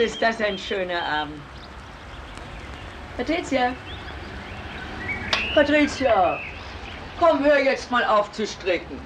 Ist das ein schöner Abend. Patricia. Patricia. Komm, hör jetzt mal auf zu stricken.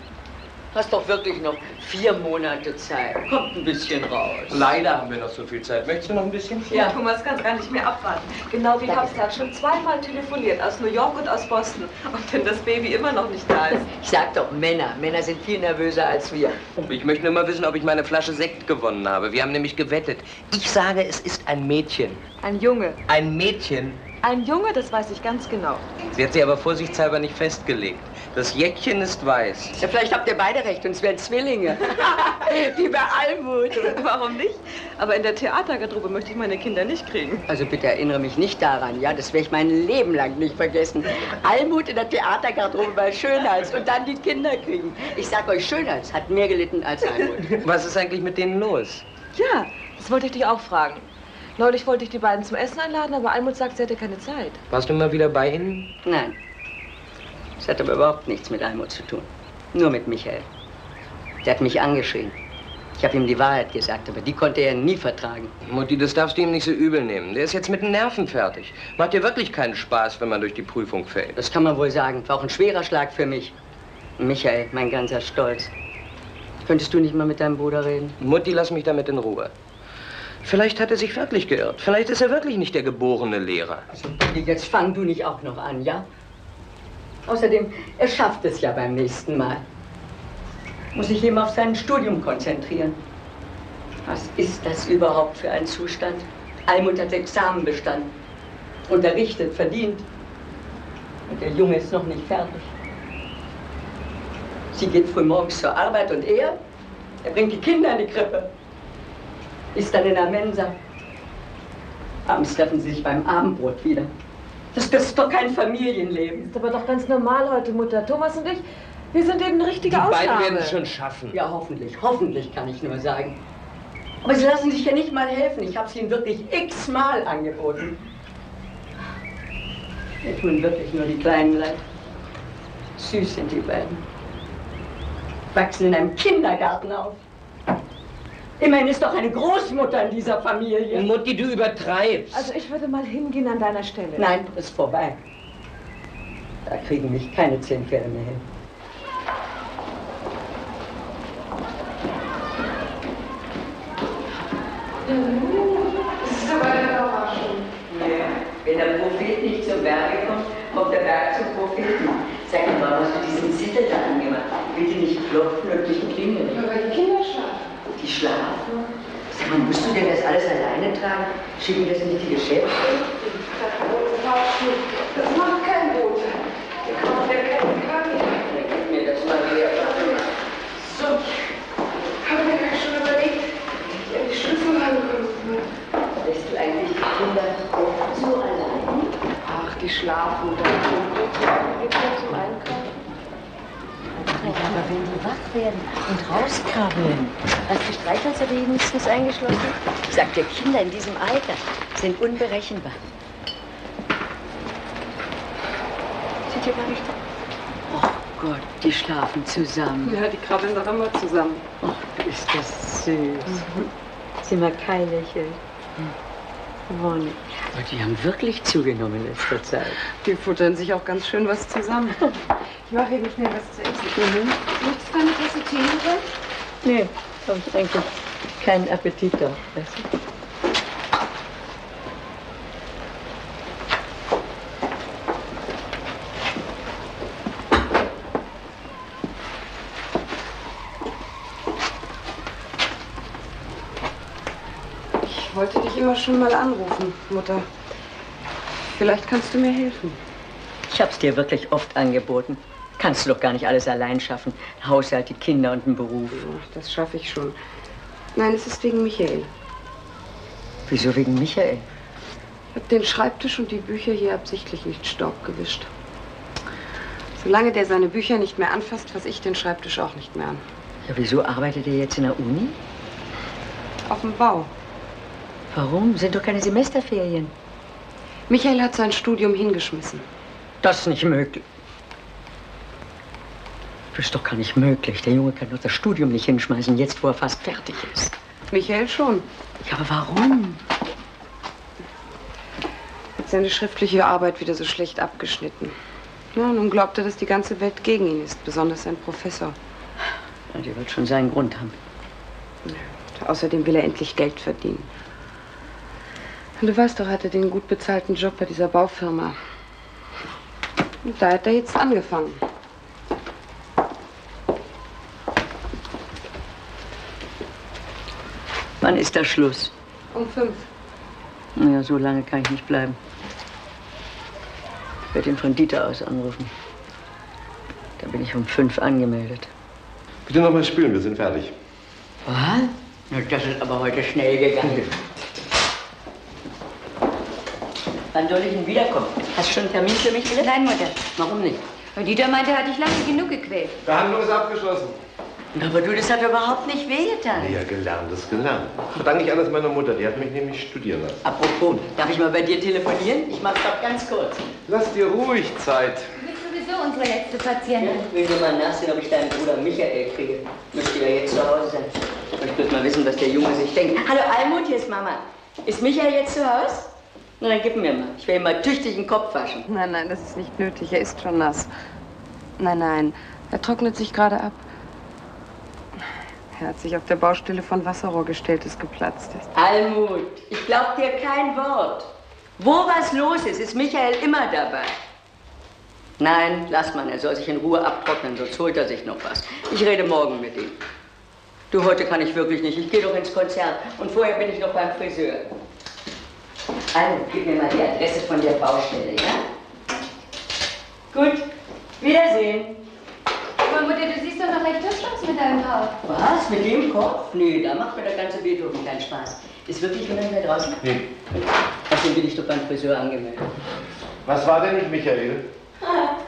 Hast doch wirklich noch vier Monate Zeit. Kommt ein bisschen raus. Leider haben wir noch so viel Zeit. Möchtest du noch ein bisschen? Ja. Thomas kann gar nicht mehr abwarten. Genau wie Papst hat schon zweimal telefoniert, aus New York und aus Boston. Und wenn das Baby immer noch nicht da ist. Ich sag doch, Männer. Männer sind viel nervöser als wir. Ich möchte nur mal wissen, ob ich meine Flasche Sekt gewonnen habe. Wir haben nämlich gewettet. Ich sage, es ist ein Mädchen. Ein Junge. Ein Mädchen. Ein Junge, das weiß ich ganz genau. Sie hat sie aber vorsichtshalber nicht festgelegt. Das Jäckchen ist weiß. Ja, vielleicht habt ihr beide recht und es werden Zwillinge. Wie bei Almut. Warum nicht? Aber in der Theatergarderobe möchte ich meine Kinder nicht kriegen. Also bitte erinnere mich nicht daran, ja? Das werde ich mein Leben lang nicht vergessen. Almut in der Theatergarderobe bei Schönhals und dann die Kinder kriegen. Ich sag euch, Schönhals hat mehr gelitten als Almut. Was ist eigentlich mit denen los? Ja, das wollte ich dich auch fragen. Neulich wollte ich die beiden zum Essen einladen, aber Almut sagt, sie hätte keine Zeit. Warst du mal wieder bei ihnen? Nein. Das hat aber überhaupt nichts mit Almut zu tun. Nur mit Michael. Der hat mich angeschrien. Ich habe ihm die Wahrheit gesagt, aber die konnte er nie vertragen. Mutti, das darfst du ihm nicht so übel nehmen. Der ist jetzt mit den Nerven fertig. Macht dir wirklich keinen Spaß, wenn man durch die Prüfung fällt. Das kann man wohl sagen. War auch ein schwerer Schlag für mich. Michael, mein ganzer Stolz. Könntest du nicht mal mit deinem Bruder reden? Mutti, lass mich damit in Ruhe. Vielleicht hat er sich wirklich geirrt. Vielleicht ist er wirklich nicht der geborene Lehrer. Also, jetzt fang du nicht auch noch an, ja? Außerdem, er schafft es ja beim nächsten Mal. Muss sich eben auf sein Studium konzentrieren. Was ist das überhaupt für ein Zustand? Almut hat Examen bestanden, unterrichtet, verdient. Und der Junge ist noch nicht fertig. Sie geht früh morgens zur Arbeit und er, er bringt die Kinder in die Krippe ist dann in der Mensa. Abends treffen sie sich beim Abendbrot wieder. Das, das ist doch kein Familienleben. Das ist aber doch ganz normal heute, Mutter. Thomas und ich, wir sind eben eine richtige Die Ausnahme. beiden werden es schon schaffen. Ja, hoffentlich. Hoffentlich kann ich nur sagen. Aber sie lassen sich ja nicht mal helfen. Ich habe es ihnen wirklich x-mal angeboten. Wir tun wirklich nur die Kleinen leid. Süß sind die beiden. Wachsen in einem Kindergarten auf. Immerhin ist doch eine Großmutter in dieser Familie. Mutti, du übertreibst. Also ich würde mal hingehen an deiner Stelle. Nein, ist vorbei. Da kriegen mich keine zehn Pferde mehr hin. Das ist aber eine Überraschung. Wenn der Prophet nicht zum Berge kommt, kommt der Berg zum Propheten. Sag mal, warum hast du diesen Zettel da angemacht? Bitte nicht klopfen und nicht klingeln. Aber die Kinder schlafen. Die schlafen? Du denn das alles alleine tragen? Schicken das nicht die Geschäfte? Das macht kein Bote. Der kauft ja keinen Kaffee. Gib mir das mal her. So. Habe mir gar schon überlegt, wie ich an die Schlüssel rankommen würde. Lässt du eigentlich die Kinder oft so allein? Ach, die schlafen da. Geht's noch zum Einkaufen? Aber wenn die wach werden und rauskrabbeln. Hast du Streichhölzer wenigstens eingeschlossen? Sagt dir, Kinder in diesem Alter sind unberechenbar. Sieht ihr gar nicht Oh Gott, die schlafen zusammen. Ja, die krabbeln doch immer zusammen. Oh, ist das süß. Sieh mal, Kai lächelt. Wonne. Aber die haben wirklich zugenommen in letzter Zeit. Die futtern sich auch ganz schön was zusammen. Ich mache eben schnell was zu essen. Mhm. Möchtest du eine Tasse Tee drin? Nee, habe ich eigentlich keinen Appetit da. Weißt du? Schon mal anrufen, Mutter. Vielleicht kannst du mir helfen. Ich hab's dir wirklich oft angeboten. Kannst du doch gar nicht alles allein schaffen. Haushalt, die Kinder und den Beruf. Ach, das schaffe ich schon. Nein, es ist wegen Michael. Wieso wegen Michael? Ich habe den Schreibtisch und die Bücher hier absichtlich nicht Staub gewischt. Solange der seine Bücher nicht mehr anfasst, fasse ich den Schreibtisch auch nicht mehr an. Ja, wieso arbeitet er jetzt in der Uni? Auf dem Bau. Warum? Sind doch keine Semesterferien. Michael hat sein Studium hingeschmissen. Das ist nicht möglich. Das ist doch gar nicht möglich. Der Junge kann doch das Studium nicht hinschmeißen, jetzt wo er fast fertig ist. Michael schon. Ja, aber warum? Hat seine schriftliche Arbeit wieder so schlecht abgeschnitten. Ja, nun glaubt er, dass die ganze Welt gegen ihn ist, besonders sein Professor. Ja, der wird schon seinen Grund haben. Außerdem will er endlich Geld verdienen. Und du weißt doch, er hatte den gut bezahlten Job bei dieser Baufirma. Und da hat er jetzt angefangen. Wann ist der Schluss? Um fünf. Naja, so lange kann ich nicht bleiben. Ich werde ihn von Dieter aus anrufen. Da bin ich um fünf angemeldet. Bitte nochmal spülen, wir sind fertig. Was? Na, das ist aber heute schnell gegangen. Wann soll ich denn wiederkommen? Hast du schon einen Termin für mich, Philipp? Nein, Mutter. Warum nicht? Weil Dieter meinte, er hat dich lange genug gequält. Behandlung ist abgeschlossen. Aber du, das hat überhaupt nicht wehgetan. Ja, gelernt ist gelernt. Verdanke ich alles meiner Mutter, die hat mich nämlich studieren lassen. Apropos, darf ich mal bei dir telefonieren? Ich mach's doch ganz kurz. Lass dir ruhig Zeit. Du bist sowieso unsere letzte Patientin. Ich will nur mal nachsehen, ob ich deinen Bruder Michael kriege. Müsste ja jetzt zu Hause sein. Ich möchte mal wissen, was der Junge sich denkt. Hallo Almut, hier ist Mama. Ist Michael jetzt zu Hause? Dann gib mir mal. Ich will ihm mal tüchtig den Kopf waschen. Nein, nein, das ist nicht nötig. Er ist schon nass. Nein, nein, er trocknet sich gerade ab. Er hat sich auf der Baustelle von Wasserrohr gestellt, das geplatzt ist. Almut, ich glaub dir kein Wort. Wo was los ist, ist Michael immer dabei. Nein, lass mal, er soll sich in Ruhe abtrocknen, sonst holt er sich noch was. Ich rede morgen mit ihm. Du, heute kann ich wirklich nicht. Ich gehe doch ins Konzert und vorher bin ich noch beim Friseur. Almut, gib mir mal die Adresse von der Baustelle, ja? Gut, Wiedersehen. Aber Mutter, du siehst doch noch recht hübsch aus mit deinem Haar. Was, mit dem Kopf? Nee, da macht mir der ganze Beethoven keinen Spaß. Ist wirklich jemand da draußen? Nee. Außerdem bin ich doch beim Friseur angemeldet. Was war denn nicht, Michael?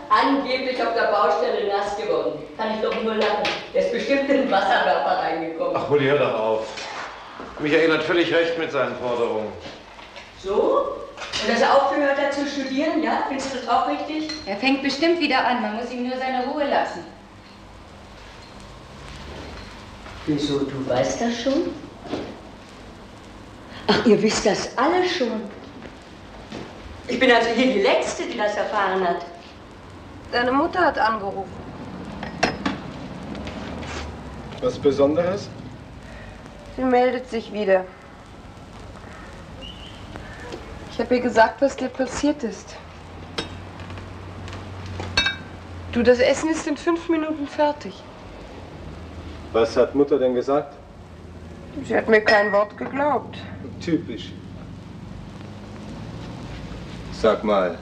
Angeblich auf der Baustelle nass geworden. Kann ich doch nur lachen. Der ist bestimmt in den Wasserwerfer reingekommen. Ach, Mutti, hör doch auf. Michael hat völlig recht mit seinen Forderungen. So? Und dass er aufgehört hat zu studieren, ja? Findest du das auch richtig? Er fängt bestimmt wieder an. Man muss ihm nur seine Ruhe lassen. Wieso, du weißt das schon? Ach, ihr wisst das alle schon. Ich bin also hier die Letzte, die das erfahren hat. Deine Mutter hat angerufen. Was Besonderes? Sie meldet sich wieder. Ich habe ihr gesagt, was dir passiert ist. Du, das Essen ist in fünf Minuten fertig. Was hat Mutter denn gesagt? Sie hat mir kein Wort geglaubt. Typisch. Sag mal,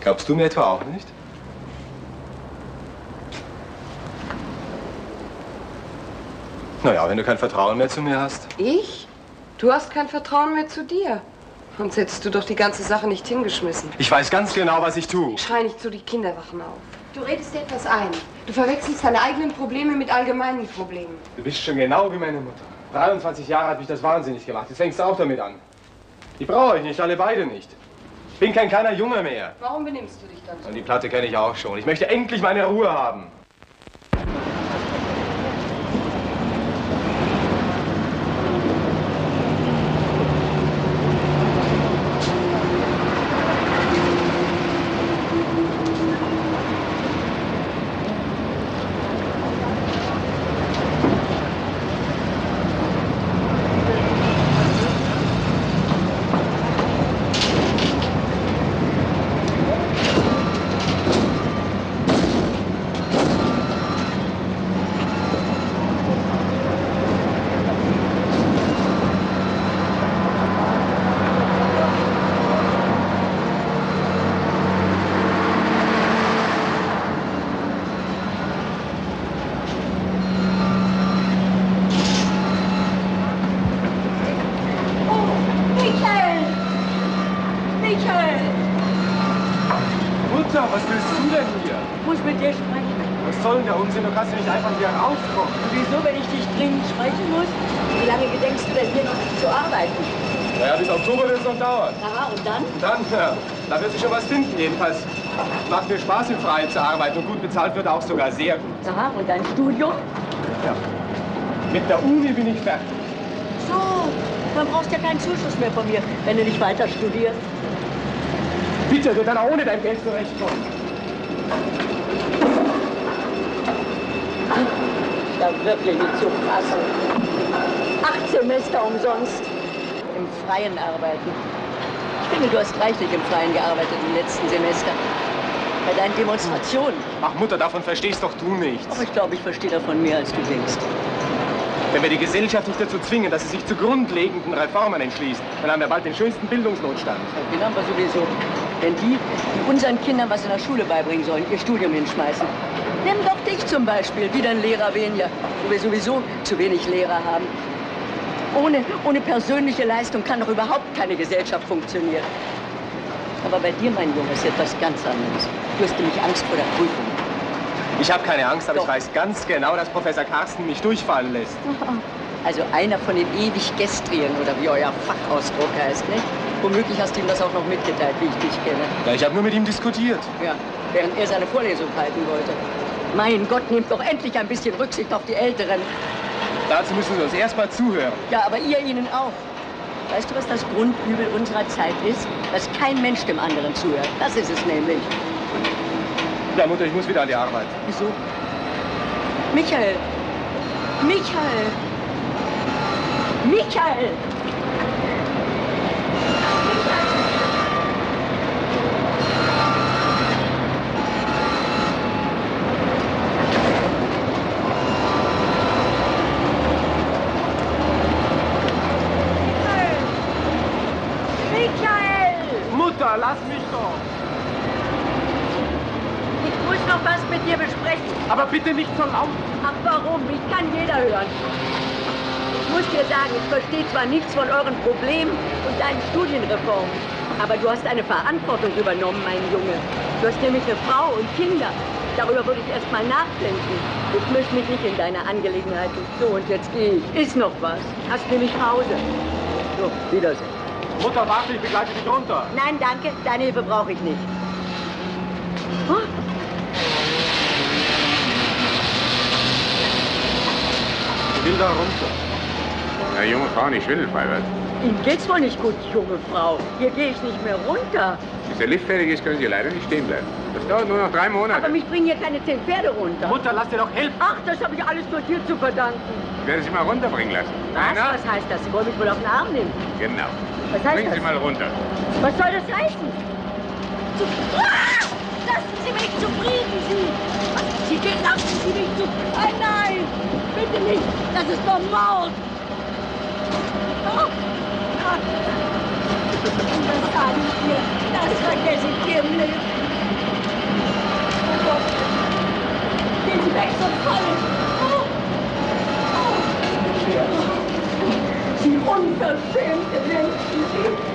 glaubst du mir etwa auch nicht? Naja, wenn du kein Vertrauen mehr zu mir hast. Ich? Du hast kein Vertrauen mehr zu dir. Sonst hättest du doch die ganze Sache nicht hingeschmissen. Ich weiß ganz genau, was ich tue. Schrei nicht so die Kinder wachen auf. Du redest dir etwas ein. Du verwechselst deine eigenen Probleme mit allgemeinen Problemen. Du bist schon genau wie meine Mutter. 23 Jahre hat mich das wahnsinnig gemacht. Jetzt fängst du auch damit an. Die brauche ich nicht, alle beide nicht. Ich bin kein kleiner Junge mehr. Warum benimmst du dich dann so? Und die Platte kenne ich auch schon. Ich möchte endlich meine Ruhe haben. Michael! Michael! Mutter, was willst du denn hier? Ich muss mit dir sprechen. Was soll denn der Unsinn? Du kannst ja nicht einfach hier rauskommen. Wieso, wenn ich dich dringend sprechen muss? Wie lange gedenkst du denn hier noch zu arbeiten? Naja, bis Oktober wird es noch dauern. Aha, und dann? Dann, ja, da wird sich schon was finden. Jedenfalls macht mir Spaß, im Freien zu arbeiten. Und gut bezahlt wird auch sogar sehr gut. Aha, und dein Studium? Ja. Mit der Uni bin ich fertig. So, dann brauchst du ja keinen Zuschuss mehr von mir, wenn du nicht weiter studierst. Bitte, wir dann auch ohne dein Geld zurechtkommen. Da wirklich nicht zu fassen. Acht Semester umsonst. Im Freien arbeiten. Ich finde, du hast reichlich im Freien gearbeitet im letzten Semester. Bei deinen Demonstrationen. Ach Mutter, davon verstehst doch du nichts. Aber ich glaube, ich verstehe davon mehr, als du denkst. Wenn wir die Gesellschaft nicht dazu zwingen, dass sie sich zu grundlegenden Reformen entschließt, dann haben wir bald den schönsten Bildungsnotstand. Den haben wir sowieso. Wenn die, die unseren Kindern was in der Schule beibringen sollen, ihr Studium hinschmeißen. Nimm doch dich zum Beispiel, wieder ein Lehrer weniger, wo wir sowieso zu wenig Lehrer haben. Ohne, ohne persönliche Leistung kann doch überhaupt keine Gesellschaft funktionieren. Aber bei dir, mein Junge, ist etwas ganz anderes. Du hast nämlich Angst vor der Prüfung. Ich habe keine Angst, aber Doch. ich weiß ganz genau, dass Professor Carsten mich durchfallen lässt. Also einer von den ewig Gestrien oder wie euer Fachausdruck heißt, ne? Womöglich hast du ihm das auch noch mitgeteilt, wie ich dich kenne. Ja, ich habe nur mit ihm diskutiert. Ja, während er seine Vorlesung halten wollte. Mein Gott, nehmt doch endlich ein bisschen Rücksicht auf die Älteren. Dazu müssen Sie uns erstmal zuhören. Ja, aber ihr ihnen auch. Weißt du, was das Grundübel unserer Zeit ist? Dass kein Mensch dem anderen zuhört. Das ist es nämlich. Ja, Mutter, ich muss wieder an die Arbeit. Wieso? Michael! Michael! Michael! Michael! Mutter, lass mich doch! Ich muss noch was mit dir besprechen. Aber bitte nicht so laut. Ach, warum? Mich kann jeder hören. Ich muss dir sagen, ich verstehe zwar nichts von euren Problemen und deinen Studienreformen, aber du hast eine Verantwortung übernommen, mein Junge. Du hast nämlich eine Frau und Kinder. Darüber würde ich erst mal nachdenken. Ich mische mich nicht in deine Angelegenheiten. So, und jetzt gehe ich. Ist noch was. Hast nämlich Pause. So, Wiedersehen. Mutter, warte, ich begleite dich runter. Nein, danke. Deine Hilfe brauche ich nicht. Will da runter. Na, junge Frau, nicht schwindelfrei Ihnen geht's wohl nicht gut, junge Frau. Hier gehe ich nicht mehr runter. Bis der Lift fertig ist, können Sie leider nicht stehen bleiben. Das dauert nur noch drei Monate. Aber mich bringen hier keine zehn Pferde runter. Mutter, lass dir doch helfen. Ach, das habe ich alles nur dir zu verdanken. Ich werde Sie mal runterbringen lassen. Was? Einer? Was heißt das? Sie wollen mich wohl auf den Arm nehmen. Genau. Was heißt Bringen Sie das? mal runter. Was soll das heißen? Zu... Ah! Lassen Sie mich zufrieden, Sie! Sie gehen, lassen Sie mich zu... Nein, nein! Bitte nicht! Das ist doch Mord! Oh! Das sage ich dir. Das vergesse ich dir Leben. Oh Gott! Gehen Sie weg, sonst falle ich! Oh! Oh! Sie unverschämte Menschen! Sie...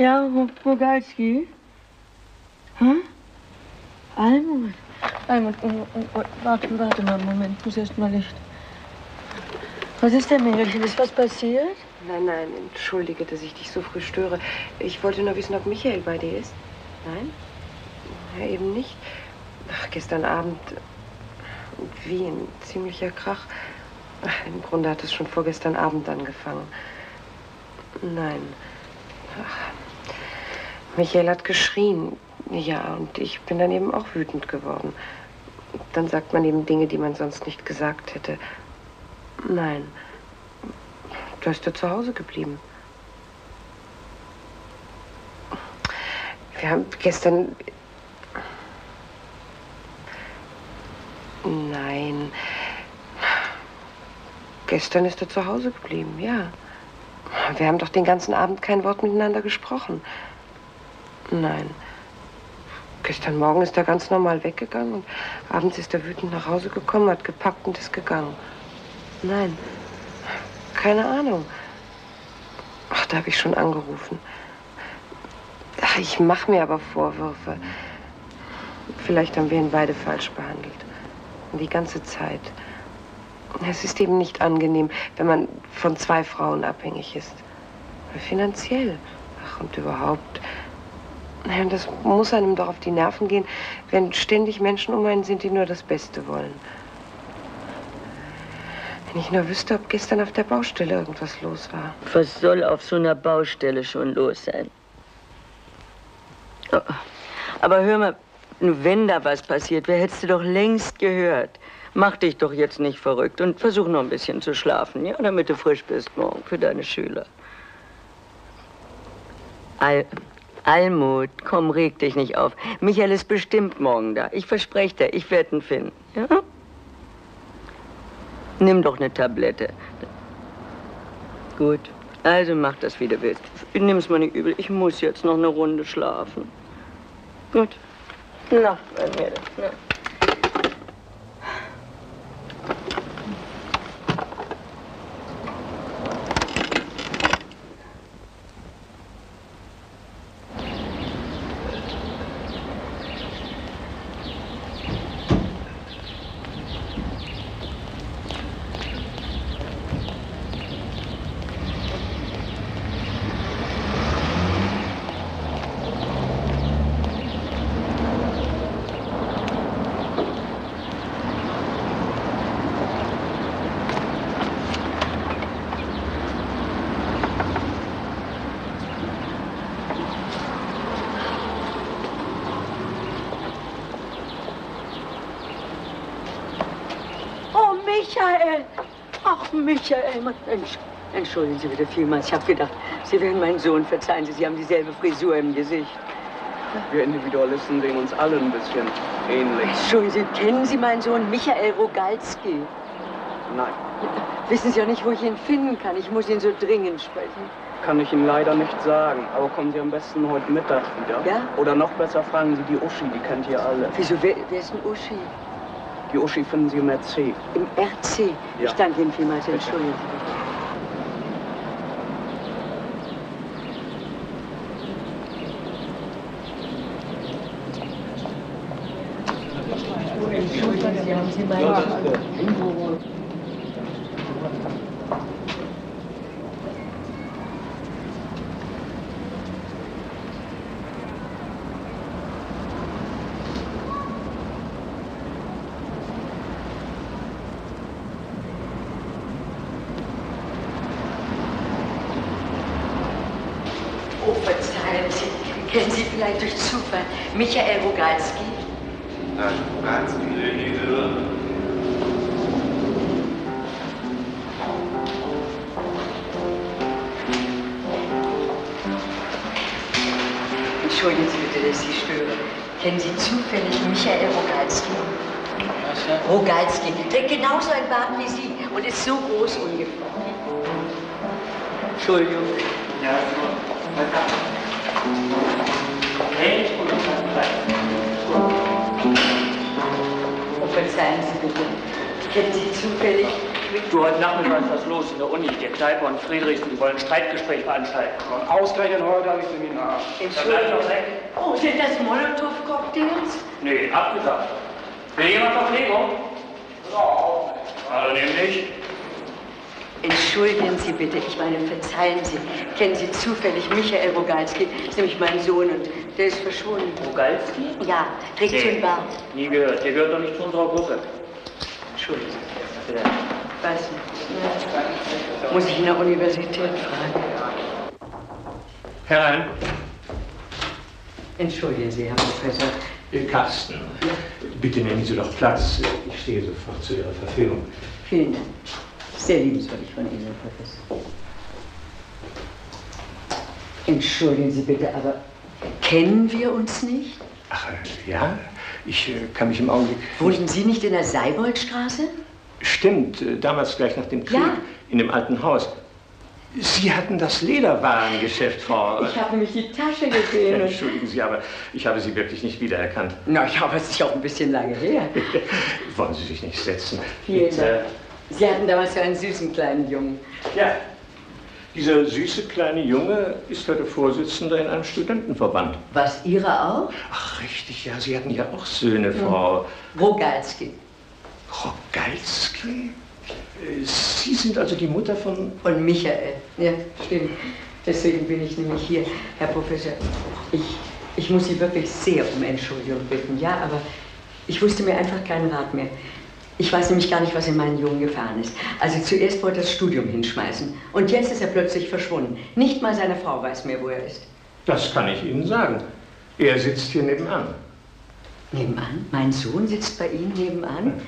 Ja, Rogalski? Hm? Almut? Almut, oh, oh, oh, warte, warte mal Moment, muss erst mal Licht. Was ist denn, Mädchen? Ist was passiert? Nein, nein, entschuldige, dass ich dich so früh störe. Ich wollte nur wissen, ob Michael bei dir ist. Nein? Ja, eben nicht. Ach, gestern Abend. Wie ein ziemlicher Krach. Ach, Im Grunde hat es schon vorgestern Abend angefangen. Nein. Ach, Michael hat geschrien. Ja, und ich bin dann eben auch wütend geworden. Dann sagt man eben Dinge, die man sonst nicht gesagt hätte. Nein. Da ist er zu Hause geblieben. Wir haben gestern. Nein. Gestern ist er zu Hause geblieben, ja. Wir haben doch den ganzen Abend kein Wort miteinander gesprochen. Nein. Gestern Morgen ist er ganz normal weggegangen und abends ist er wütend nach Hause gekommen, hat gepackt und ist gegangen. Nein, keine Ahnung. Ach, da habe ich schon angerufen. Ach, ich mache mir aber Vorwürfe. Vielleicht haben wir ihn beide falsch behandelt. Die ganze Zeit. Es ist eben nicht angenehm, wenn man von zwei Frauen abhängig ist. Finanziell. Ach, und überhaupt. Das muss einem doch auf die Nerven gehen, wenn ständig Menschen um einen sind, die nur das Beste wollen. Wenn ich nur wüsste, ob gestern auf der Baustelle irgendwas los war. Was soll auf so einer Baustelle schon los sein? Oh, Aber hör mal, wenn da was passiert wäre, hättest du doch längst gehört. Mach dich doch jetzt nicht verrückt und versuch noch ein bisschen zu schlafen, ja, damit du frisch bist morgen für deine Schüler. Al Almut, komm, reg dich nicht auf. Michael ist bestimmt morgen da. Ich verspreche dir, ich werde ihn finden. Ja? Nimm doch eine Tablette. Gut, also mach das, wie du willst. Nimm's mal nicht übel, ich muss jetzt noch eine Runde schlafen. Gut. Na, mein Mädel. Na. Oh, Michael! Ach, Michael, Mann, Entsch entschuldigen Sie bitte vielmals. Ich habe gedacht, Sie werden meinen Sohn verzeihen. Sie, Sie haben dieselbe Frisur im Gesicht. Wir Individualisten sehen uns alle ein bisschen ähnlich. Entschuldigen Sie, kennen Sie meinen Sohn Michael Rogalski? Nein, Wissen Sie auch nicht, wo ich ihn finden kann? Ich muss ihn so dringend sprechen. kann ich Ihnen leider nicht sagen. Aber kommen Sie am besten heute Mittag wieder. Ja? Oder noch besser fragen Sie die Uschi, die kennt ihr alle. Wieso, wer, wer ist denn Uschi? Uschi finden Sie im RC. Im RC. Ja. Ich danke Ihnen vielmals. Entschuldigen Sie bitte. Entschuldigen Sie, haben Sie meinen Oh, verzeihen Sie. Kennen Sie vielleicht durch Zufall Michael Rogalski? Nein, ganz viele Entschuldigen Sie bitte, dass ich Sie störe. Kennen Sie zufällig Michael Rogalski? Rogalski, hat genauso ein Bart wie Sie und ist so groß ungefähr. Entschuldigung. Oh, verzeihen Sie bitte. Kennen Sie zufällig Du, heute Nachmittag ist was los in der Uni. Der Kneiper und Friedrichs, die wollen ein Streitgespräch veranstalten. Und ausgerechnet heute habe ich Seminar. Weg. Oh, sind das Molotow-Cocktails? Nee, abgesagt. Will jemand Verpflegung? Also nämlich. Entschuldigen Sie bitte, ich meine, verzeihen Sie. Kennen Sie zufällig Michael Rogalski? Das ist nämlich mein Sohn und der ist verschwunden. Rogalski? Ja, ein Bart. Nie gehört. Der gehört doch nicht zu unserer Gruppe. Entschuldigen Sie. Bitte. Weiß nicht. Muss ich in der Universität fragen. Herein. Entschuldigen Sie, Herr Professor. Äh, Carsten, bitte nehmen Sie doch Platz. Ich stehe sofort zu Ihrer Verfügung. Vielen Dank. Sehr liebenswürdig von Ihnen, Herr Professor. Entschuldigen Sie bitte, aber kennen wir uns nicht? Ach, äh, ja? Ich äh, kann mich im Augenblick... Wohnten Sie nicht in der Seiboldstraße? Stimmt, äh, damals gleich nach dem Krieg, Ja. in dem alten Haus. Sie hatten das Lederwarengeschäft, Frau... Ich habe nämlich die Tasche gesehen. Entschuldigen Sie, aber ich habe Sie wirklich nicht wiedererkannt. Na ja, aber es ist ja auch ein bisschen lange her. Wollen Sie sich nicht setzen? Vielen Bitte. Sie hatten damals so einen süßen kleinen Jungen. Ja. Dieser süße kleine Junge ist heute Vorsitzender in einem Studentenverband. Was, Ihrer auch? Ach, richtig, ja. Sie hatten ja auch Söhne, Frau. Rogalski. Rogalski? Äh, Sie sind also die Mutter von... Von Michael. Ja, stimmt. Deswegen bin ich nämlich hier, Herr Professor. Ich, ich muss Sie wirklich sehr um Entschuldigung bitten, ja, aber ich wusste mir einfach keinen Rat mehr. Ich weiß nämlich gar nicht, was in meinen Jungen gefahren ist. Also zuerst wollte er das Studium hinschmeißen und jetzt ist er plötzlich verschwunden. Nicht mal seine Frau weiß mehr, wo er ist. Das kann ich Ihnen sagen. Er sitzt hier nebenan. Nebenan? Mein Sohn sitzt bei Ihnen nebenan?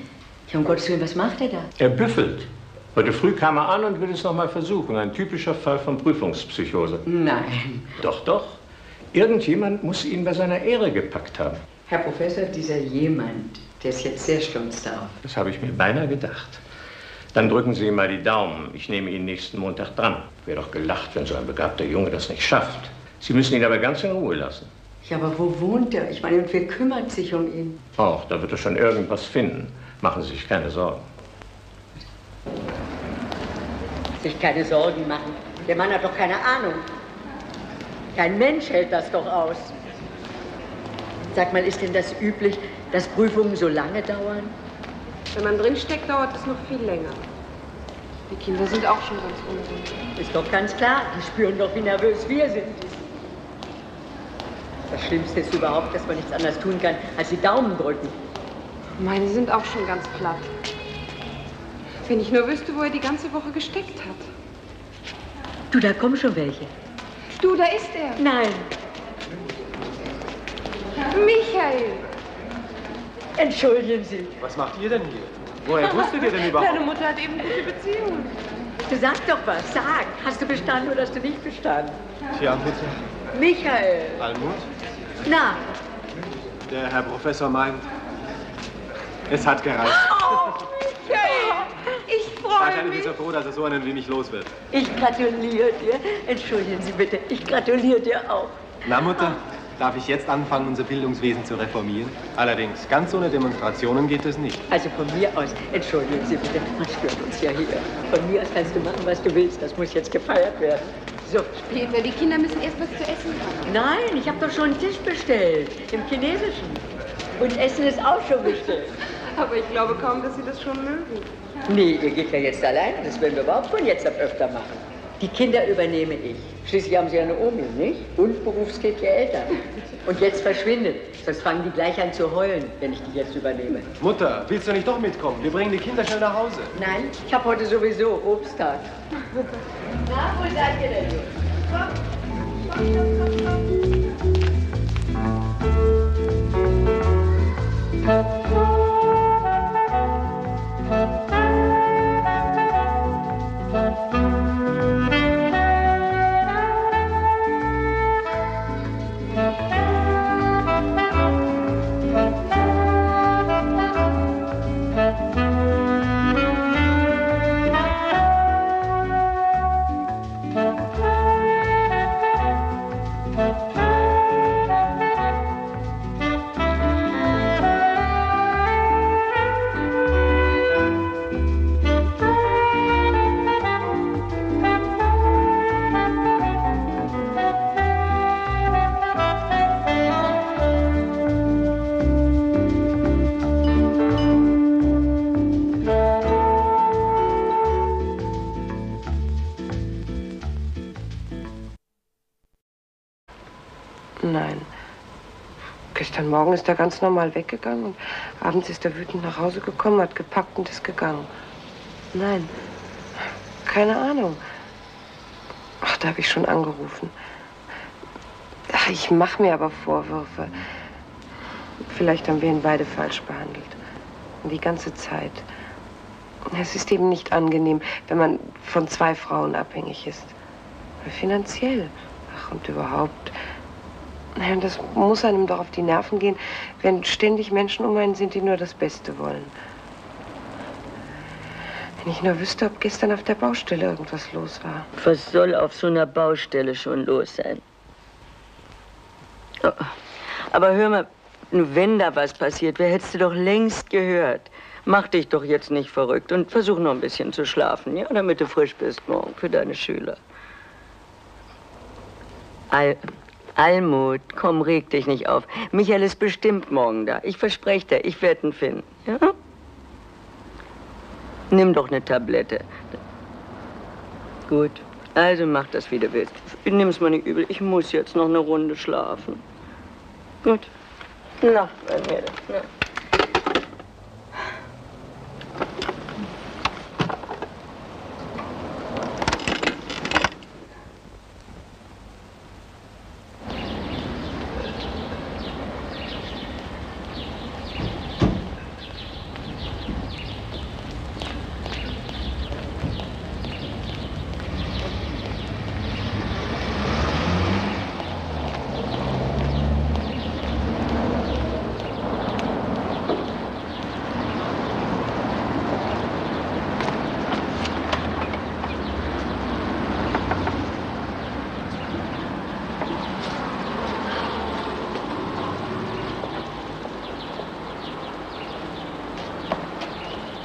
Ja, um Gottes Willen, was macht er da? Er büffelt. Heute früh kam er an und will es noch mal versuchen. Ein typischer Fall von Prüfungspsychose. Nein. Doch, doch. Irgendjemand muss ihn bei seiner Ehre gepackt haben. Herr Professor, dieser jemand, der ist jetzt sehr stolz darauf. Das habe ich mir beinahe gedacht. Dann drücken Sie ihm mal die Daumen. Ich nehme ihn nächsten Montag dran. Wäre doch gelacht, wenn so ein begabter Junge das nicht schafft. Sie müssen ihn aber ganz in Ruhe lassen. Ja, aber wo wohnt er? Ich meine, und wer kümmert sich um ihn? Ach, da wird er schon irgendwas finden. Machen Sie sich keine Sorgen. Sich keine Sorgen machen. Der Mann hat doch keine Ahnung. Kein Mensch hält das doch aus. Sag mal, ist denn das üblich, dass Prüfungen so lange dauern? Wenn man drinsteckt, dauert es noch viel länger. Die Kinder sind auch schon ganz unruhig. Ist doch ganz klar, die spüren doch, wie nervös wir sind. Das Schlimmste ist überhaupt, dass man nichts anderes tun kann, als die Daumen drücken. Meine sind auch schon ganz platt. Wenn ich nur wüsste, wo er die ganze Woche gesteckt hat. Du, da kommen schon welche. Du, da ist er. Nein. Michael. Entschuldigen Sie. Was macht ihr denn hier? Woher wusstet ihr denn überhaupt? Deine Mutter hat eben gute Beziehungen. Du sag doch was, sag. Hast du bestanden oder hast du nicht bestanden? Tja, Mutter. Michael. Almut? Na, Der Herr Professor meint, es hat gereicht. Oh, Michael. Ich freue mich. ist er froh, dass er so einen wie mich los wird. ich gratuliere dir. Entschuldigen Sie bitte, ich gratuliere dir auch. Na, Mutter, darf ich jetzt anfangen, unser Bildungswesen zu reformieren? Allerdings, ganz ohne Demonstrationen geht es nicht. Also von mir aus, entschuldigen Sie bitte, man stört uns ja hier. Von mir aus kannst du machen, was du willst. Das muss jetzt gefeiert werden. So. Peter, die Kinder müssen erst was zu essen haben. Nein, ich habe doch schon einen Tisch bestellt. Im Chinesischen. Und Essen ist auch schon bestellt. Aber ich glaube kaum, dass sie das schon mögen. Nee, ihr geht ja jetzt alleine. Das werden wir überhaupt von jetzt ab öfter machen. Die Kinder übernehme ich. Schließlich haben sie ja eine Omi, nicht? Und berufstätige Eltern. Und jetzt verschwindet. Sonst fangen die gleich an zu heulen, wenn ich die jetzt übernehme. Mutter, willst du nicht doch mitkommen? Wir bringen die Kinder schnell nach Hause. Nein, ich habe heute sowieso Obsttag. Na, wo seid ihr denn? Nein. Morgen ist er ganz normal weggegangen und abends ist er wütend nach Hause gekommen, hat gepackt und ist gegangen. Nein, keine Ahnung. Ach, da habe ich schon angerufen. Ach, ich mache mir aber Vorwürfe. Vielleicht haben wir ihn beide falsch behandelt. Die ganze Zeit. Es ist eben nicht angenehm, wenn man von zwei Frauen abhängig ist. Finanziell. Ach, und überhaupt. Naja, das muss einem doch auf die Nerven gehen, wenn ständig Menschen um einen sind, die nur das Beste wollen. Wenn ich nur wüsste, ob gestern auf der Baustelle irgendwas los war. Was soll auf so einer Baustelle schon los sein? Oh, Aber hör mal, wenn da was passiert wäre, hättest du doch längst gehört. Mach dich doch jetzt nicht verrückt und versuch noch ein bisschen zu schlafen, ja, damit du frisch bist morgen für deine Schüler. Al Almut, komm, reg dich nicht auf. Michael ist bestimmt morgen da. Ich verspreche dir, ich werde ihn finden. Ja? Nimm doch eine Tablette. Gut, also mach das, wie du willst. Nimm's mal nicht übel, ich muss jetzt noch eine Runde schlafen. Gut. Na, mein Mädel. Na.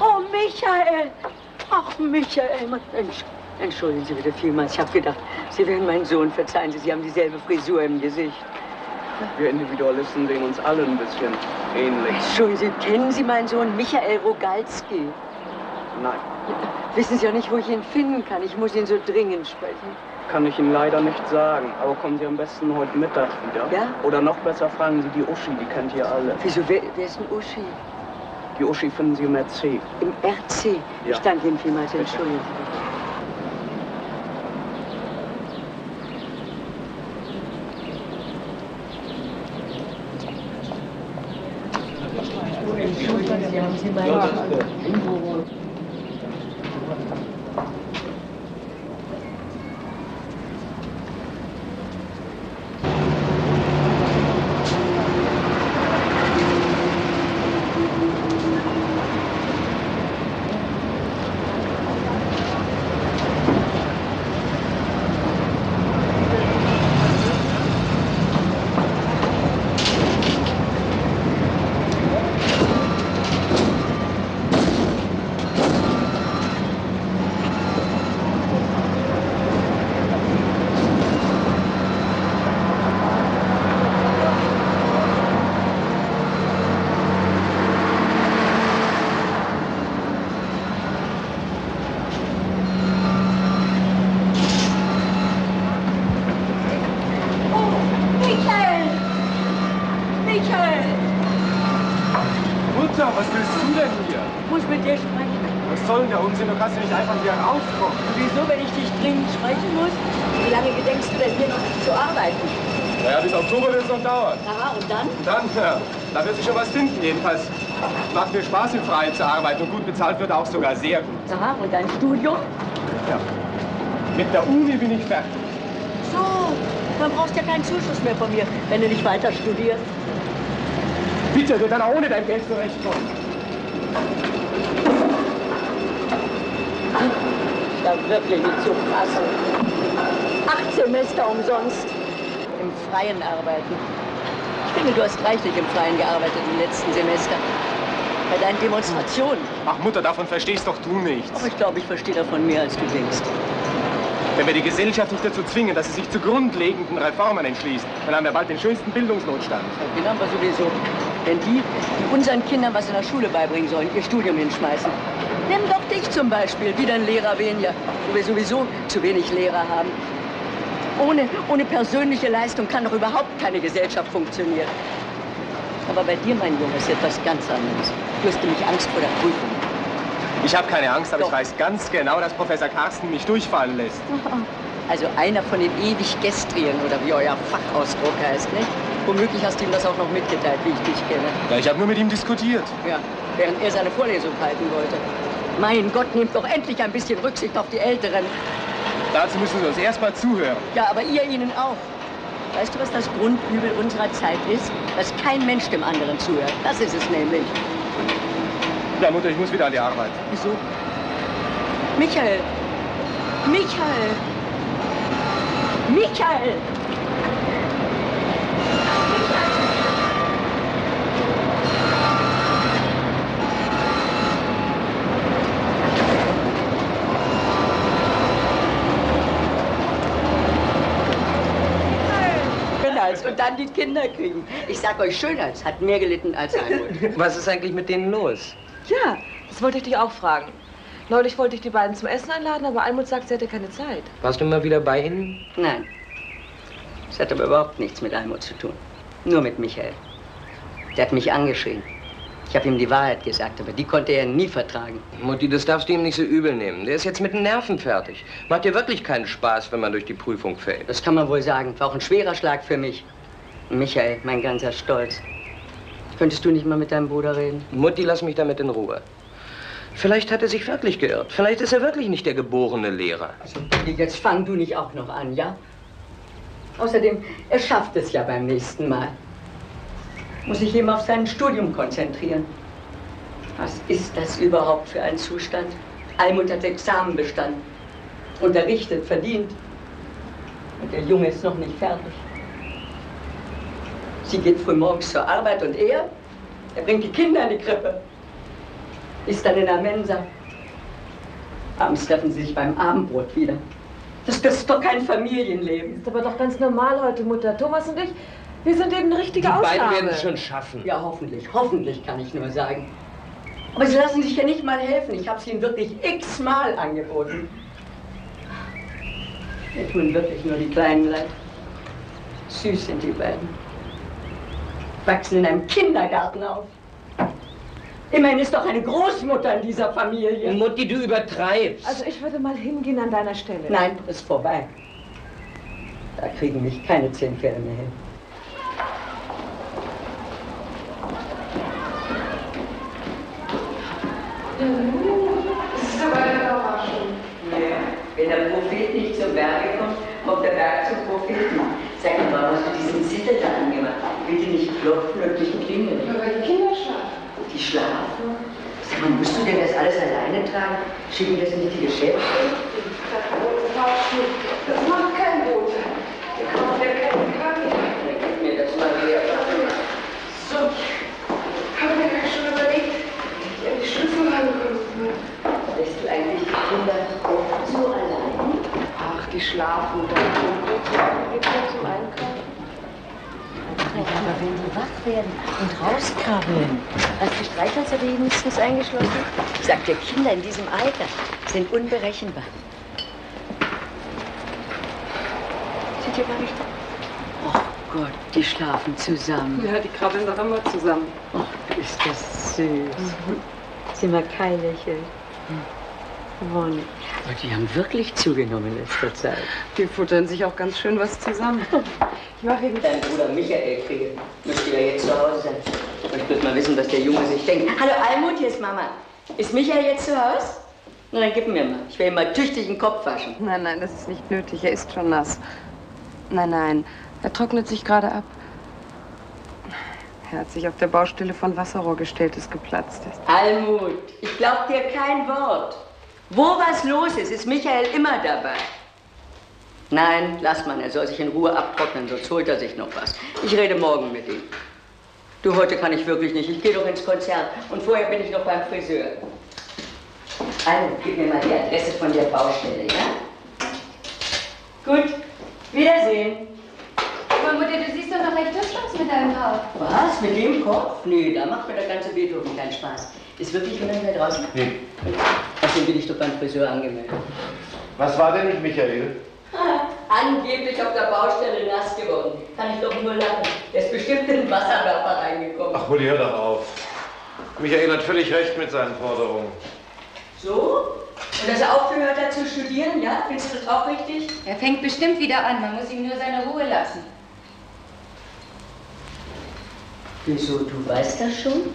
Oh, Michael! Ach, Michael, Mann, Entsch- entschuldigen Sie bitte vielmals. Ich habe gedacht, Sie werden meinen Sohn verzeihen. Sie, Sie haben dieselbe Frisur im Gesicht. Wir Individualisten sehen uns alle ein bisschen ähnlich. Entschuldigen Sie, kennen Sie meinen Sohn Michael Rogalski? Nein, Wissen Sie auch nicht, wo ich ihn finden kann? Ich muss ihn so dringend sprechen. kann ich Ihnen leider nicht sagen. Aber kommen Sie am besten heute Mittag wieder. Ja? Oder noch besser fragen Sie die Uschi, die kennt ihr alle. Wieso, wer, wer ist denn Uschi? Uschi finden Sie im RC. Im RC. Ja. Ich danke Ihnen vielmals. Entschuldigen Sie bitte. Entschuldigen Sie, haben Sie meinen... Michael! Michael! Mutter, was willst du denn hier? Ich muss mit dir sprechen. Was soll denn der Unsinn? Du kannst ja nicht einfach hier rauskommen. Wieso, wenn ich dich dringend sprechen muss? Wie lange gedenkst du denn hier noch zu arbeiten? Naja, bis Oktober wird es noch dauern. Aha, und dann? Und dann, ja, da wird sich schon was finden. Jedenfalls macht mir Spaß, im Freien zu arbeiten. Und gut bezahlt wird auch sogar sehr gut. Aha, und dein Studium? Ja. Mit der Uni bin ich fertig. So, dann brauchst du ja keinen Zuschuss mehr von mir, wenn du nicht weiter studierst. Bitte, wird dann auch ohne dein Geld zurechtkommen. Ja wirklich nicht zu fassen. Acht Semester umsonst. Im Freien arbeiten. Finde, du hast reichlich im Freien gearbeitet im letzten Semester. Bei deinen Demonstrationen. Ach Mutter, davon verstehst doch du nichts. Aber ich glaube, ich verstehe davon mehr, als du denkst. Wenn wir die Gesellschaft nicht dazu zwingen, dass sie sich zu grundlegenden Reformen entschließt, dann haben wir bald den schönsten Bildungsnotstand. Ja, Den haben wir sowieso. Denn die, die unseren Kindern was in der Schule beibringen sollen, ihr Studium hinschmeißen. Nimm doch dich zum Beispiel, wieder ein Lehrer weniger, wo wir sowieso zu wenig Lehrer haben. Ohne, ohne persönliche Leistung kann doch überhaupt keine Gesellschaft funktionieren. Aber bei dir, mein Junge, ist etwas ganz anderes. Du hast nämlich Angst vor der Prüfung. Ich habe keine Angst, aber Doch. ich weiß ganz genau, dass Professor Carsten mich durchfallen lässt. Also einer von den ewig Gestrien, oder wie euer Fachausdruck heißt, nicht? Womöglich hast du ihm das auch noch mitgeteilt, wie ich dich kenne. Ja, ich habe nur mit ihm diskutiert. Ja, während er seine Vorlesung halten wollte. Mein Gott, nehmt doch endlich ein bisschen Rücksicht auf die Älteren. Dazu müssen Sie uns erstmal zuhören. Ja, aber ihr ihnen auch. Weißt du, was das Grundübel unserer Zeit ist? Dass kein Mensch dem anderen zuhört. Das ist es nämlich. Ja, Mutter, ich muss wieder an die Arbeit. Wieso? Michael! Michael! Michael! Und dann die Kinder kriegen. Ich sag euch, Schönheits hat mehr gelitten als Almut. Was ist eigentlich mit denen los? Ja, das wollte ich dich auch fragen. Neulich wollte ich die beiden zum Essen einladen, aber Almut sagt, sie hätte keine Zeit. Warst du immer wieder bei ihnen? Nein. Das hat aber überhaupt nichts mit Almut zu tun. Nur mit Michael. Der hat mich angeschrien. Ich habe ihm die Wahrheit gesagt, aber die konnte er nie vertragen. Mutti, das darfst du ihm nicht so übel nehmen. Der ist jetzt mit den Nerven fertig. Macht dir wirklich keinen Spaß, wenn man durch die Prüfung fällt. Das kann man wohl sagen. War auch ein schwerer Schlag für mich. Michael, mein ganzer Stolz. Könntest du nicht mal mit deinem Bruder reden? Mutti, lass mich damit in Ruhe. Vielleicht hat er sich wirklich geirrt. Vielleicht ist er wirklich nicht der geborene Lehrer. Also, jetzt fang du nicht auch noch an, ja? Außerdem, er schafft es ja beim nächsten Mal. Muss sich eben auf sein Studium konzentrieren. Was ist das überhaupt für ein Zustand? Almut hat Examen bestanden, unterrichtet, verdient. Und der Junge ist noch nicht fertig. Sie geht früh morgens zur Arbeit und er, er bringt die Kinder in die Krippe. Ist dann in der Mensa. Abends treffen sie sich beim Abendbrot wieder. Das, das ist doch kein Familienleben. Das ist aber doch ganz normal heute, Mutter. Thomas und ich, wir sind eben eine richtige Die Ausnahme. beiden werden es schon schaffen. Ja, hoffentlich. Hoffentlich kann ich nur sagen. Aber sie lassen sich ja nicht mal helfen. Ich habe es ihnen wirklich x-mal angeboten. Mir tun wirklich nur die Kleinen leid. Süß sind die beiden. Wachsen in einem Kindergarten auf. Immerhin ist doch eine Großmutter in dieser Familie. Mutti, du übertreibst. Also ich würde mal hingehen an deiner Stelle. Nein, ist vorbei. Da kriegen mich keine zehn Pferde mehr hin. Das ist aber eine Überraschung. Ja. Wenn der Prophet nicht zum Berge kommt, kommt der Berg zum Propheten. Sag mal, hast du diesen Zettel da angemacht? Nicht klingeln. Aber die Kinder schlafen. Die schlafen? Sag mal, musst du denn das alles alleine tragen? Schicken das nicht die Geschäfte? Das macht kein Bote. Wir kaufen ja keinen Kaffee. Dann gib mir das mal wieder. So, haben wir ja schon überlegt, wie ich an die Schlüssel rankommen will. Lässt du eigentlich die Kinder oft so allein? Ach, die schlafen da. Wir gehen zum Einkaufen. Aber wenn die wach werden und rauskrabbeln, hast du Streichhölzer wenigstens eingeschlossen? Ich sag dir, Kinder in diesem Alter sind unberechenbar. Seht ihr gar nicht? Oh Gott, die schlafen zusammen. Ja, die krabbeln doch immer zusammen. Oh, ist das süß. Sieh mal, Kai lächelt. Wonne. Aber die haben wirklich zugenommen in letzter Zeit. Die futtern sich auch ganz schön was zusammen. Ich mache eben Dein Bruder Michael kriege. Müsste ja jetzt zu Hause sein. Ich möchte bloß mal wissen, was der Junge sich denkt. Hallo Almut, hier ist Mama. Ist Michael jetzt zu Hause? Na, dann gib mir mal. Ich will ihm mal tüchtig den Kopf waschen. Nein, nein, das ist nicht nötig. Er ist schon nass. Nein, nein, er trocknet sich gerade ab. Er hat sich auf der Baustelle von Wasserrohr gestellt, das geplatzt ist. Almut, ich glaub dir kein Wort. Wo was los ist, ist Michael immer dabei. Nein, lass mal, er soll sich in Ruhe abtrocknen, sonst holt er sich noch was. Ich rede morgen mit ihm. Du, heute kann ich wirklich nicht. Ich gehe doch ins Konzert und vorher bin ich noch beim Friseur. Almut, gib mir mal die Adresse von der Baustelle, ja? Gut, Wiedersehen. Aber Mutter, du siehst doch noch recht hübsch aus mit deinem Haar. Was, mit dem Kopf? Nee, da macht mir der ganze Beethoven keinen Spaß. Ist wirklich jemand mehr draußen? Nee. Außerdem bin ich doch beim Friseur angemeldet. Was war denn nicht, Michael? Angeblich auf der Baustelle nass geworden. Kann ich doch nur lachen. Der ist bestimmt in den Wasserwerfer reingekommen. Ach, Mutti, hör doch auf. Michael hat völlig recht mit seinen Forderungen. So? Und dass er aufgehört hat zu studieren, ja? Findest du das auch richtig? Er fängt bestimmt wieder an. Man muss ihm nur seine Ruhe lassen. Wieso, du weißt das schon?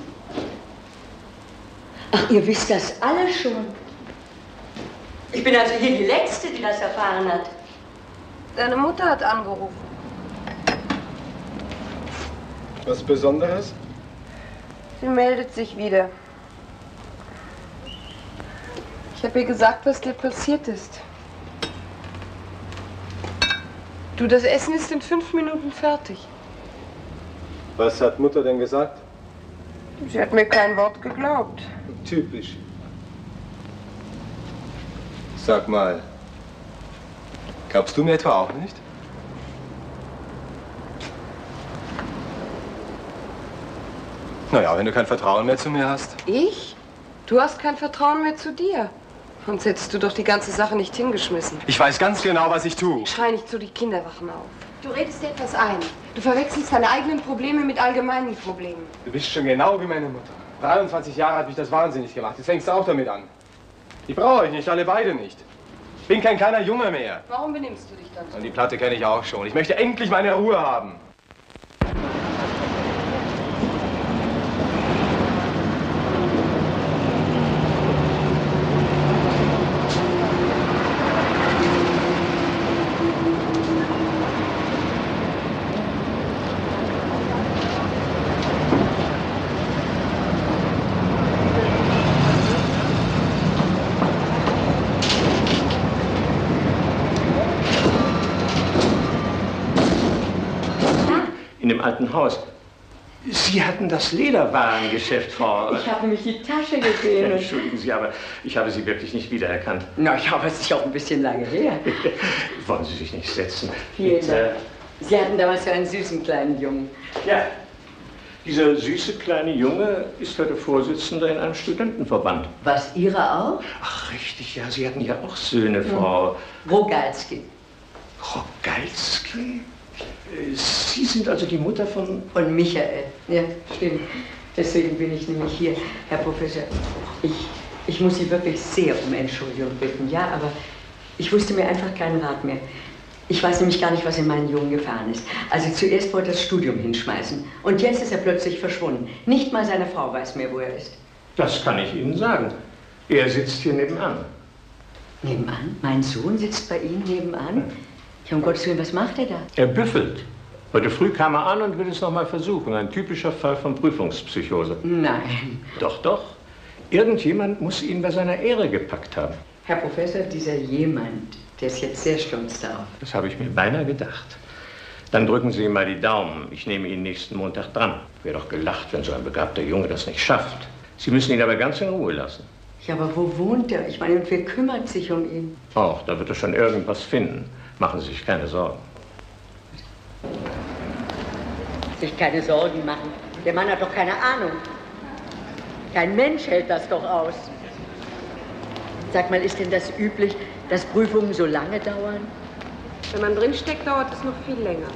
Ach, ihr wisst das alle schon. Ich bin also hier die Letzte, die das erfahren hat. Deine Mutter hat angerufen. Was Besonderes? Sie meldet sich wieder. Ich habe ihr gesagt, was dir passiert ist. Du, das Essen ist in fünf Minuten fertig. Was hat Mutter denn gesagt? Sie hat mir kein Wort geglaubt. Typisch. Sag mal, glaubst du mir etwa auch nicht? Naja, wenn du kein Vertrauen mehr zu mir hast. Ich? Du hast kein Vertrauen mehr zu dir. Sonst hättest du doch die ganze Sache nicht hingeschmissen. Ich weiß ganz genau, was ich tue. Ich schrei nicht so die Kinderwachen auf. Du redest dir etwas ein. Du verwechselst deine eigenen Probleme mit allgemeinen Problemen. Du bist schon genau wie meine Mutter. 23 Jahre hat mich das wahnsinnig gemacht. Jetzt fängst du auch damit an. Die brauche ich nicht, alle beide nicht. Ich bin kein kleiner Junge mehr. Warum benimmst du dich dann so? Und die Platte kenne ich auch schon. Ich möchte endlich meine Ruhe haben. In dem alten Haus. Sie hatten das Lederwarengeschäft, Frau. Ich habe mich die Tasche gesehen. Entschuldigen Sie, aber ich habe Sie wirklich nicht wiedererkannt. Na ja, aber es ist ja auch ein bisschen lange her. Wollen Sie sich nicht setzen? Vielen Mit, äh, Dank. Sie hatten damals so einen süßen kleinen Jungen. Ja, dieser süße kleine Junge ist heute Vorsitzender in einem Studentenverband. Was, Ihre auch? Ach, richtig, ja, Sie hatten ja auch Söhne, Frau Rogalski. Rogalski? Sie sind also die Mutter von... Und Michael. Ja, stimmt. Deswegen bin ich nämlich hier. Herr Professor, ich, ich muss Sie wirklich sehr um Entschuldigung bitten. Ja, aber ich wusste mir einfach keinen Rat mehr. Ich weiß nämlich gar nicht, was in meinen Jungen gefahren ist. Also zuerst wollte er das Studium hinschmeißen. Und jetzt ist er plötzlich verschwunden. Nicht mal seine Frau weiß mehr, wo er ist. Das kann ich Ihnen sagen. Er sitzt hier nebenan. Nebenan? Mein Sohn sitzt bei Ihnen nebenan? Ja, um Gottes Willen, was macht er da? Er büffelt. Heute früh kam er an und will es nochmal versuchen. Ein typischer Fall von Prüfungspsychose. Nein. Doch, doch. Irgendjemand muss ihn bei seiner Ehre gepackt haben. Herr Professor, dieser jemand, der ist jetzt sehr stolz darauf. Das habe ich mir beinahe gedacht. Dann drücken Sie ihm mal die Daumen. Ich nehme ihn nächsten Montag dran. Wäre doch gelacht, wenn so ein begabter Junge das nicht schafft. Sie müssen ihn aber ganz in Ruhe lassen. Ja, aber wo wohnt er? Ich meine, und wer kümmert sich um ihn? Auch, da wird er schon irgendwas finden. Machen Sie sich keine Sorgen. Sich keine Sorgen machen. Der Mann hat doch keine Ahnung. Kein Mensch hält das doch aus. Sag mal, ist denn das üblich, dass Prüfungen so lange dauern? Wenn man drinsteckt, dauert es noch viel länger.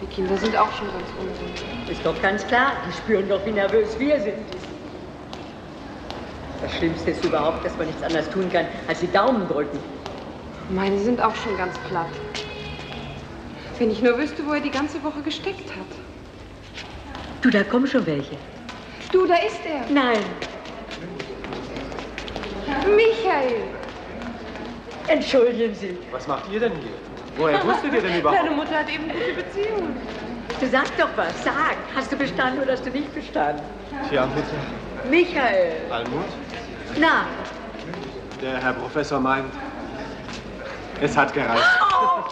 Die Kinder sind auch schon ganz unruhig. Ist doch ganz klar. Die spüren doch, wie nervös wir sind. Das Schlimmste ist überhaupt, dass man nichts anderes tun kann, als die Daumen drücken. Meine sind auch schon ganz platt. Wenn ich nur wüsste, wo er die ganze Woche gesteckt hat. Du, da kommen schon welche. Du, da ist er. Nein. Michael. Entschuldigen Sie. Was macht ihr denn hier? Woher wusstet ihr denn Deine überhaupt? Mutter hat eben gute Beziehungen. Du sag doch was. Sag. Hast du bestanden oder hast du nicht bestanden? Tja, bitte. Michael. Almut? Na, Der Herr Professor meint, es hat gereicht. Oh,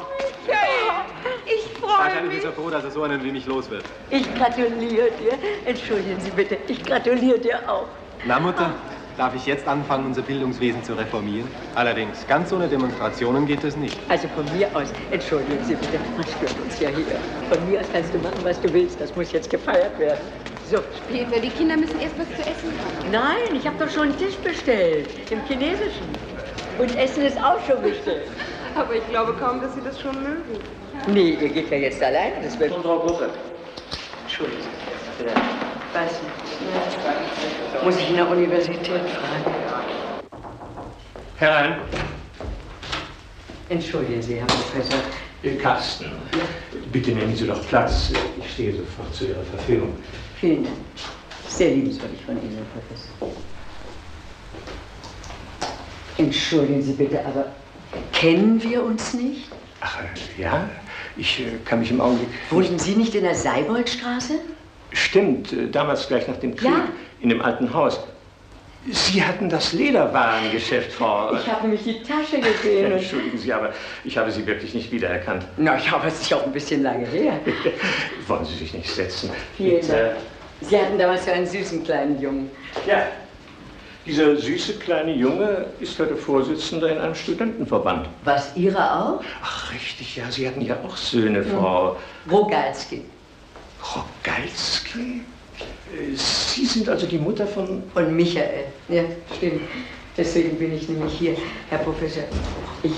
Michael. Ich freue Wahrscheinlich mich. ist er froh, dass er so einen wie mich los wird. ich gratuliere dir. Entschuldigen Sie bitte. Ich gratuliere dir auch. Na, Mutter, darf ich jetzt anfangen, unser Bildungswesen zu reformieren? Allerdings, ganz ohne Demonstrationen geht es nicht. Also von mir aus, entschuldigen Sie bitte, man stört uns ja hier. Von mir aus kannst du machen, was du willst. Das muss jetzt gefeiert werden. So. Peter, die Kinder müssen erst was zu essen haben. Nein, ich habe doch schon einen Tisch bestellt. Im Chinesischen. Und Essen ist auch schon bestellt. Aber ich glaube kaum, dass sie das schon mögen. Nee, ihr geht ja jetzt allein. Das wird... Frau Gruppe. Entschuldigen Sie. Weiß nicht. Muss ich in der Universität fragen. Herein. Entschuldigen Sie, Herr Professor. Äh, Carsten, bitte nehmen Sie doch Platz. Ich stehe sofort zu Ihrer Verfügung. Vielen Dank. Sehr liebenswürdig von Ihnen, Herr Professor. Entschuldigen Sie bitte, aber kennen wir uns nicht? Ach, äh, ja? Ich äh, kann mich im Augenblick... Wohnten Sie nicht in der Seiboldstraße? Stimmt, äh, damals gleich nach dem Krieg. Ja. In dem alten Haus. Sie hatten das Lederwarengeschäft, Frau... Ich habe nämlich die Tasche gesehen. Entschuldigen Sie, aber ich habe Sie wirklich nicht wiedererkannt. Na ja, aber es ist ja auch ein bisschen lange her. Wollen Sie sich nicht setzen? Vielen Dank. Sie hatten damals so einen süßen kleinen Jungen. Ja, dieser süße kleine Junge ist heute Vorsitzender in einem Studentenverband. Was, Ihre auch? Ach, richtig, ja, Sie hatten ja auch Söhne, Frau Rogalski. Rogalski? Sie sind also die Mutter von... Von Michael. Ja, stimmt. Deswegen bin ich nämlich hier, Herr Professor. Ich,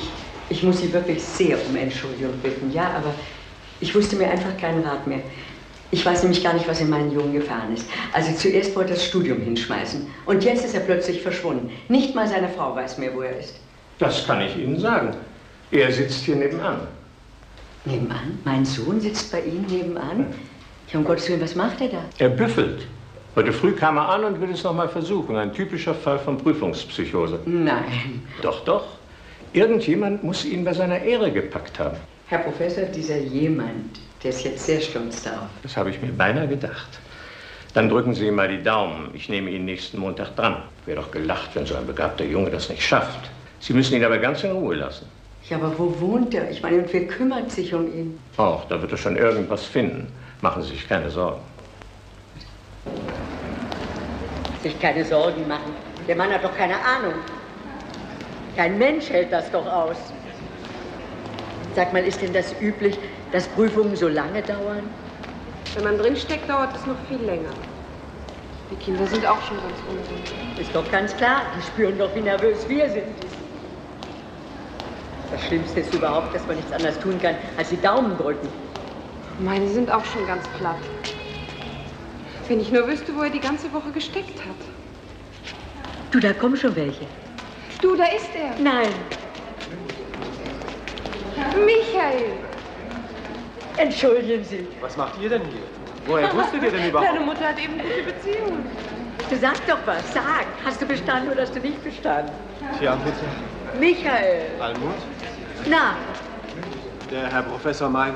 ich muss Sie wirklich sehr um Entschuldigung bitten, ja, aber ich wusste mir einfach keinen Rat mehr. Ich weiß nämlich gar nicht, was in meinen Jungen gefahren ist. Also zuerst wollte er das Studium hinschmeißen. Und jetzt ist er plötzlich verschwunden. Nicht mal seine Frau weiß mehr, wo er ist. Das kann ich Ihnen sagen. Er sitzt hier nebenan. Nebenan? Mein Sohn sitzt bei Ihnen nebenan? Ja, um Gottes Willen, was macht er da? Er büffelt. Heute früh kam er an und will es noch mal versuchen. Ein typischer Fall von Prüfungspsychose. Nein. Doch, doch. Irgendjemand muss ihn bei seiner Ehre gepackt haben. Herr Professor, dieser jemand, der ist jetzt sehr stolz darauf. Das habe ich mir beinahe gedacht. Dann drücken Sie ihm mal die Daumen. Ich nehme ihn nächsten Montag dran. Wäre doch gelacht, wenn so ein begabter Junge das nicht schafft. Sie müssen ihn aber ganz in Ruhe lassen. Ja, aber wo wohnt er? Ich meine, und wer kümmert sich um ihn? Ach, da wird er schon irgendwas finden. Machen Sie sich keine Sorgen. Sich keine Sorgen machen. Der Mann hat doch keine Ahnung. Kein Mensch hält das doch aus. Sag mal, ist denn das üblich, dass Prüfungen so lange dauern? Wenn man drinsteckt, dauert es noch viel länger. Die Kinder sind auch schon ganz unruhig. Ist doch ganz klar. Die spüren doch, wie nervös wir sind. Das Schlimmste ist überhaupt, dass man nichts anderes tun kann, als die Daumen drücken. Meine sind auch schon ganz platt. Wenn ich nur wüsste, wo er die ganze Woche gesteckt hat. Du, da kommen schon welche. Du, da ist er. Nein. Michael. Entschuldigen Sie. Was macht ihr denn hier? Woher wusstet ihr denn überhaupt? Deine Mutter hat eben gute Beziehungen. Du sag doch was. Sag. Hast du bestanden oder hast du nicht bestanden? Tja, bitte. Michael. Almut? Na, Der Herr Professor meint,